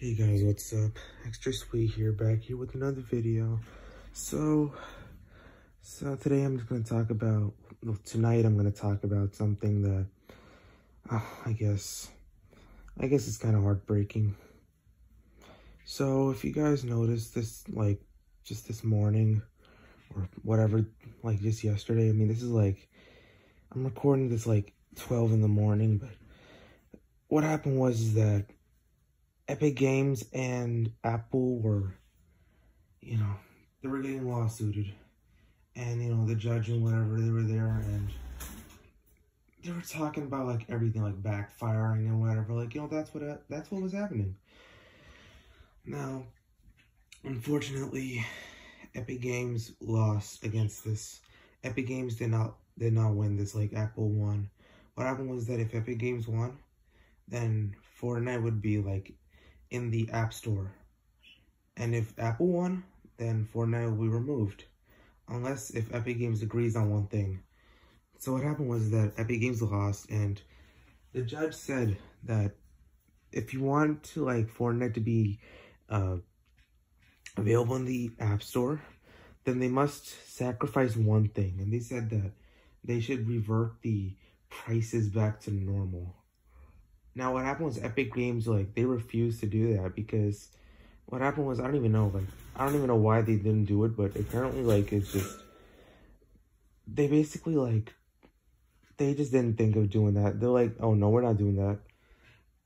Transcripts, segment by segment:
Hey guys, what's up? Extra Sweet here, back here with another video. So, so today I'm just going to talk about, well, tonight I'm going to talk about something that, uh, I guess, I guess it's kind of heartbreaking. So, if you guys noticed this, like, just this morning, or whatever, like, just yesterday, I mean, this is like, I'm recording this, like, 12 in the morning, but what happened was is that Epic Games and Apple were, you know, they were getting lawsuited. And, you know, the judge and whatever, they were there and they were talking about, like, everything, like, backfiring and whatever. Like, you know, that's what, uh, that's what was happening. Now, unfortunately, Epic Games lost against this. Epic Games did not, did not win this, like, Apple won. What happened was that if Epic Games won, then Fortnite would be, like, in the App Store. And if Apple won, then Fortnite will be removed. Unless if Epic Games agrees on one thing. So what happened was that Epic Games lost and the judge said that if you want to like Fortnite to be uh, available in the App Store, then they must sacrifice one thing. And they said that they should revert the prices back to normal. Now, what happened was Epic Games, like, they refused to do that because what happened was, I don't even know, like, I don't even know why they didn't do it, but apparently, like, it's just, they basically, like, they just didn't think of doing that. They're like, oh, no, we're not doing that.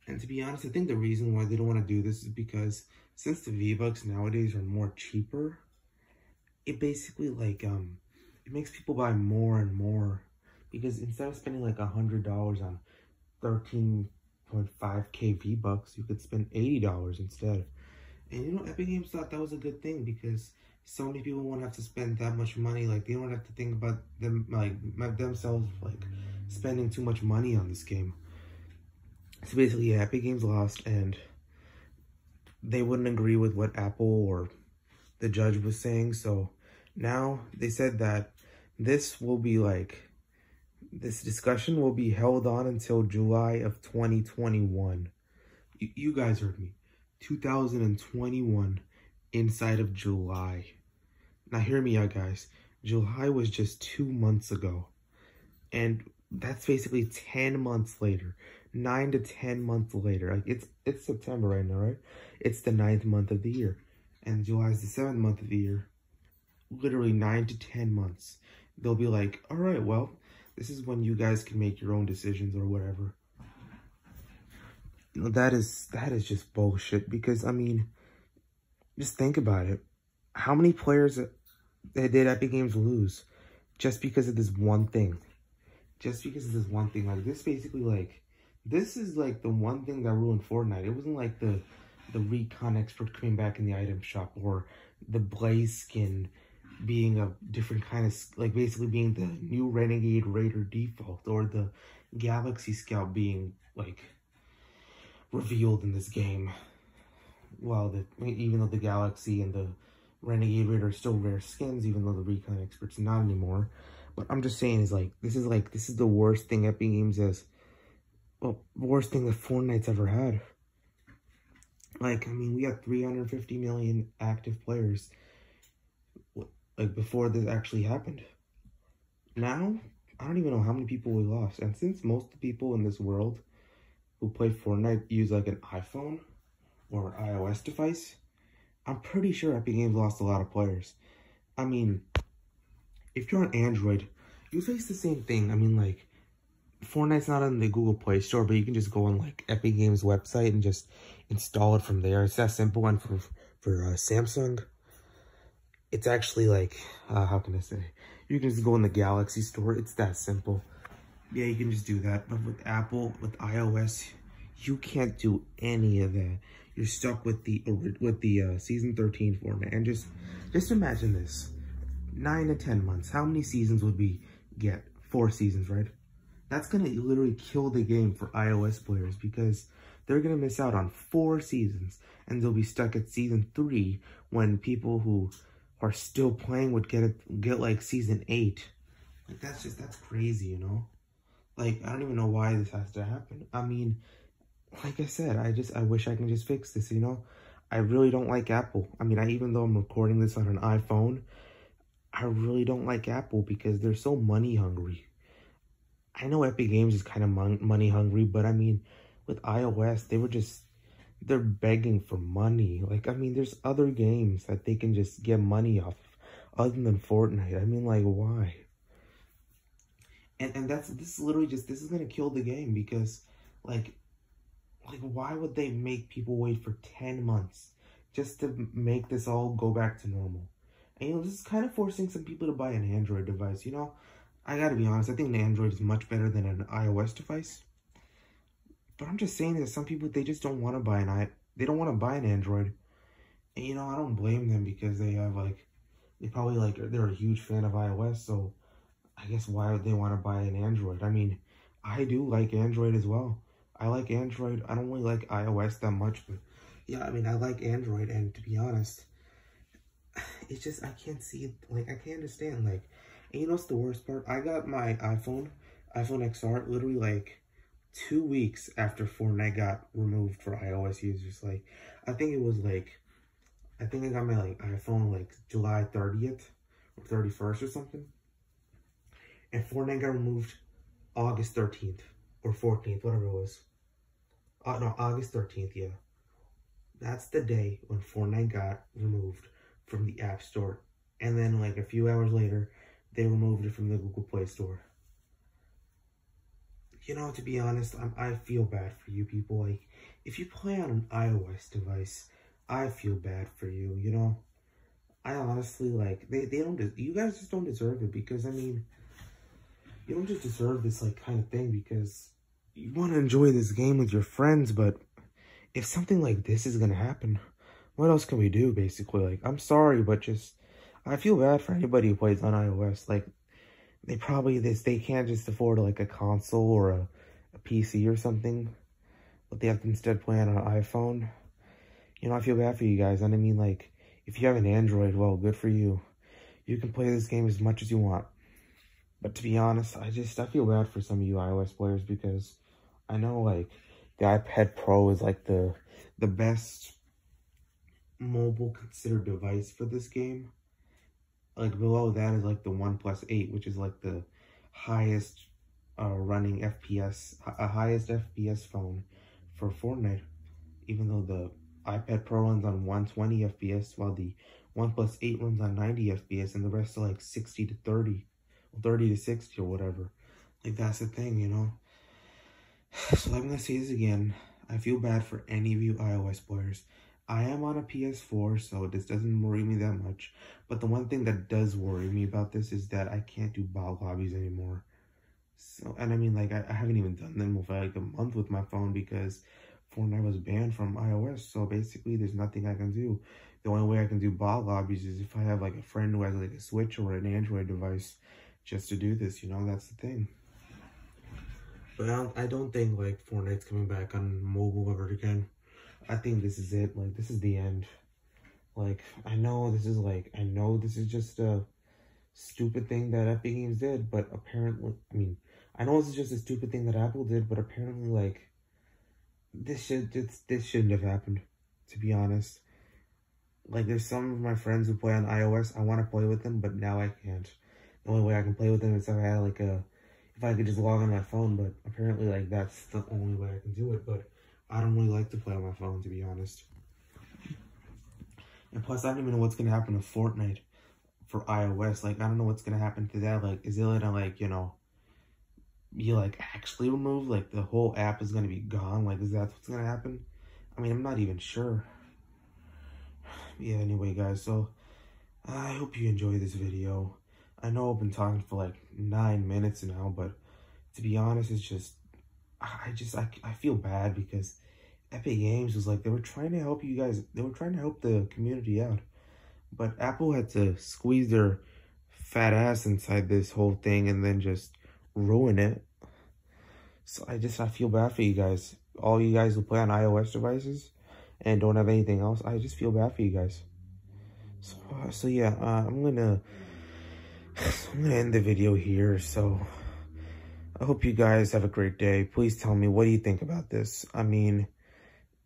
And to be honest, I think the reason why they don't want to do this is because since the V-Bucks nowadays are more cheaper, it basically, like, um, it makes people buy more and more because instead of spending, like, a $100 on 13 1.5k V-Bucks, you could spend $80 instead. And you know, Epic Games thought that was a good thing because so many people won't have to spend that much money. Like, they don't have to think about them, like, themselves, like, spending too much money on this game. So basically, yeah, Epic Games lost, and they wouldn't agree with what Apple or the judge was saying. So now they said that this will be, like, this discussion will be held on until July of 2021. You, you guys heard me. 2021 inside of July. Now hear me out, guys. July was just two months ago. And that's basically 10 months later. Nine to 10 months later. Like it's it's September right now, right? It's the ninth month of the year. And July is the seventh month of the year. Literally nine to 10 months. They'll be like, all right, well, this is when you guys can make your own decisions or whatever. You know, that is, that is just bullshit because, I mean, just think about it. How many players that did Epic Games lose just because of this one thing? Just because of this one thing. Like, this basically, like, this is, like, the one thing that ruined Fortnite. It wasn't, like, the, the recon expert coming back in the item shop or the Blaze skin being a different kind of, like basically being the new Renegade Raider default or the Galaxy Scout being like revealed in this game. while the, even though the Galaxy and the Renegade Raider are still rare skins, even though the Recon Expert's not anymore. But I'm just saying is like, this is like, this is the worst thing Epic Games has, well, worst thing that Fortnite's ever had. Like, I mean, we have 350 million active players like before this actually happened. Now, I don't even know how many people we lost. And since most of the people in this world who play Fortnite use like an iPhone or an iOS device, I'm pretty sure Epic Games lost a lot of players. I mean, if you're on Android, you face the same thing. I mean, like, Fortnite's not on the Google Play Store, but you can just go on, like, Epic Games website and just install it from there. It's that simple. And for, for uh, Samsung, it's actually like, uh, how can I say? You can just go in the Galaxy store. It's that simple. Yeah, you can just do that. But with Apple, with iOS, you can't do any of that. You're stuck with the with the uh, season 13 format. And just just imagine this: nine to ten months. How many seasons would we get? Four seasons, right? That's gonna literally kill the game for iOS players because they're gonna miss out on four seasons, and they'll be stuck at season three when people who are still playing would get it, get like season eight. Like that's just, that's crazy, you know? Like, I don't even know why this has to happen. I mean, like I said, I just, I wish I can just fix this, you know? I really don't like Apple. I mean, I, even though I'm recording this on an iPhone, I really don't like Apple because they're so money hungry. I know Epic Games is kind of mon money hungry, but I mean, with iOS, they were just, they're begging for money. Like, I mean, there's other games that they can just get money off of other than Fortnite. I mean, like, why? And, and that's, this is literally just, this is going to kill the game because, like, like, why would they make people wait for 10 months just to make this all go back to normal? And, you know, this is kind of forcing some people to buy an Android device, you know? I gotta be honest, I think an Android is much better than an iOS device. But I'm just saying that some people, they just don't want to buy an i, they don't want to buy an Android. And, you know, I don't blame them because they have, like, they probably, like, they're a huge fan of iOS, so I guess why would they want to buy an Android? I mean, I do like Android as well. I like Android. I don't really like iOS that much, but yeah, I mean, I like Android, and to be honest, it's just, I can't see like, I can't understand, like, and you know what's the worst part? I got my iPhone, iPhone XR, literally, like, two weeks after Fortnite got removed for iOS users. Like, I think it was, like, I think I got my, like, iPhone, like, July 30th or 31st or something. And Fortnite got removed August 13th or 14th, whatever it was. Uh, no, August 13th, yeah. That's the day when Fortnite got removed from the App Store. And then, like, a few hours later, they removed it from the Google Play Store. You know, to be honest, I'm, I feel bad for you people. Like, if you play on an iOS device, I feel bad for you, you know? I honestly, like, they, they don't, you guys just don't deserve it because, I mean, you don't just deserve this, like, kind of thing because you want to enjoy this game with your friends, but if something like this is going to happen, what else can we do, basically? Like, I'm sorry, but just, I feel bad for anybody who plays on iOS. Like, they probably, this they can't just afford, like, a console or a, a PC or something, but they have to instead play on an iPhone. You know, I feel bad for you guys, and I mean, like, if you have an Android, well, good for you. You can play this game as much as you want. But to be honest, I just, I feel bad for some of you iOS players because I know, like, the iPad Pro is, like, the, the best mobile considered device for this game. Like, below that is, like, the one 8, which is, like, the highest uh, running FPS, a highest FPS phone for Fortnite. Even though the iPad Pro runs on 120 FPS, while the OnePlus 8 runs on 90 FPS, and the rest are, like, 60 to 30. 30 to 60 or whatever. Like, that's the thing, you know? So I'm to say this again. I feel bad for any of you iOS players. I am on a PS4, so this doesn't worry me that much. But the one thing that does worry me about this is that I can't do bot lobbies anymore. So, and I mean, like, I, I haven't even done them for like a month with my phone because Fortnite was banned from iOS. So basically, there's nothing I can do. The only way I can do bot lobbies is if I have like a friend who has like a Switch or an Android device just to do this, you know, that's the thing. But I don't, I don't think, like, Fortnite's coming back on mobile ever again. I think this is it. Like, this is the end. Like, I know this is, like, I know this is just a stupid thing that Epic Games did, but apparently, I mean, I know this is just a stupid thing that Apple did, but apparently, like, this should, this, this shouldn't have happened, to be honest. Like, there's some of my friends who play on iOS, I want to play with them, but now I can't the only way I can play with them is if I had like a, if I could just log on my phone, but apparently like that's the only way I can do it, but I don't really like to play on my phone to be honest. And plus I don't even know what's going to happen to Fortnite for iOS. Like I don't know what's going to happen to that. Like is it going to like, you know, be like actually removed? Like the whole app is going to be gone? Like is that what's going to happen? I mean, I'm not even sure. Yeah, anyway, guys, so I hope you enjoy this video. I know I've been talking for like nine minutes now, but to be honest, it's just, I just, I, I feel bad because Epic Games was like, they were trying to help you guys, they were trying to help the community out. But Apple had to squeeze their fat ass inside this whole thing and then just ruin it. So I just, I feel bad for you guys. All you guys who play on iOS devices and don't have anything else, I just feel bad for you guys. So, uh, so yeah, uh, I'm gonna I'm gonna end the video here, so I hope you guys have a great day. Please tell me, what do you think about this? I mean,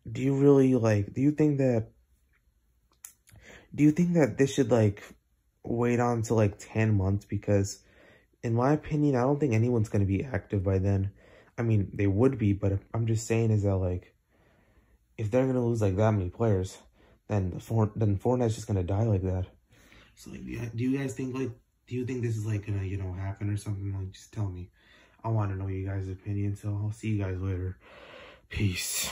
do you really, like, do you think that, do you think that this should, like, wait on to, like, 10 months? Because, in my opinion, I don't think anyone's going to be active by then. I mean, they would be, but I'm just saying is that, like, if they're going to lose, like, that many players, then, the For then Fortnite's just going to die like that. So, like, do you guys think, like, do you think this is, like, gonna, you know, happen or something? Like, just tell me. I want to know you guys' opinion, so I'll see you guys later. Peace.